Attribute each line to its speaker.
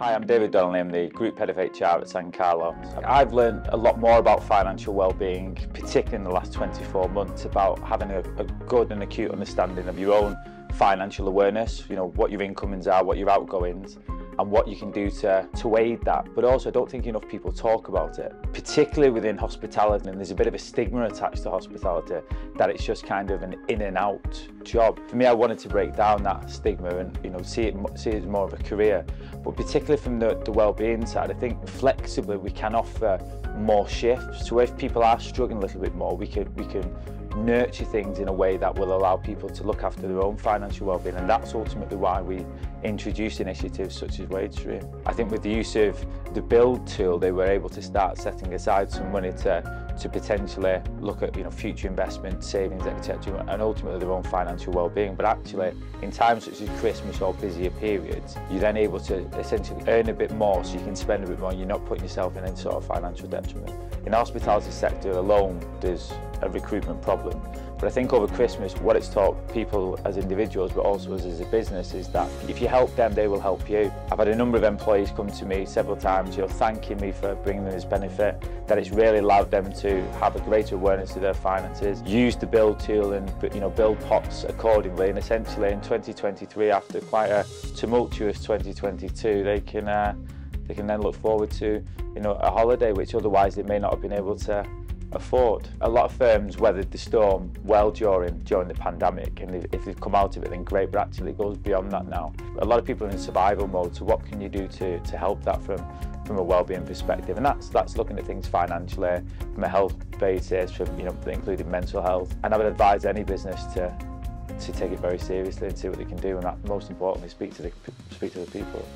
Speaker 1: Hi, I'm David Donnelly. I'm the Group Head of HR at San Carlos. I've learned a lot more about financial well-being, particularly in the last 24 months, about having a, a good and acute understanding of your own financial awareness, you know, what your incomings are, what your outgoings, and what you can do to, to aid that. But also, I don't think enough people talk about it, particularly within hospitality. And there's a bit of a stigma attached to hospitality that it's just kind of an in and out job. For me, I wanted to break down that stigma and you know see it see it as more of a career. But particularly from the, the well-being side, I think flexibly we can offer more shifts. So if people are struggling a little bit more, we can we can nurture things in a way that will allow people to look after their own financial well-being and that's ultimately why we introduce initiatives such as Wagestream. I think with the use of the build tool they were able to start setting aside some money to to potentially look at you know future investment savings etc and ultimately their own financial well-being but actually in times such as Christmas or busier periods you're then able to essentially earn a bit more so you can spend a bit more and you're not putting yourself in any sort of financial detriment. In the hospitality sector alone there's a recruitment problem. But I think over Christmas, what it's taught people as individuals, but also as, as a business, is that if you help them, they will help you. I've had a number of employees come to me several times, you know, thanking me for bringing them this benefit, that it's really allowed them to have a greater awareness of their finances, use the build tool and you know build pots accordingly. And essentially in 2023, after quite a tumultuous 2022, they can uh, they can then look forward to you know a holiday which otherwise they may not have been able to afford. A lot of firms weathered the storm well during during the pandemic and if they've come out of it then great but actually it goes beyond that now. A lot of people are in survival mode so what can you do to, to help that from from a well-being perspective and that's that's looking at things financially from a health basis from you know including mental health and I would advise any business to to take it very seriously and see what they can do and that most importantly speak to the speak to the people.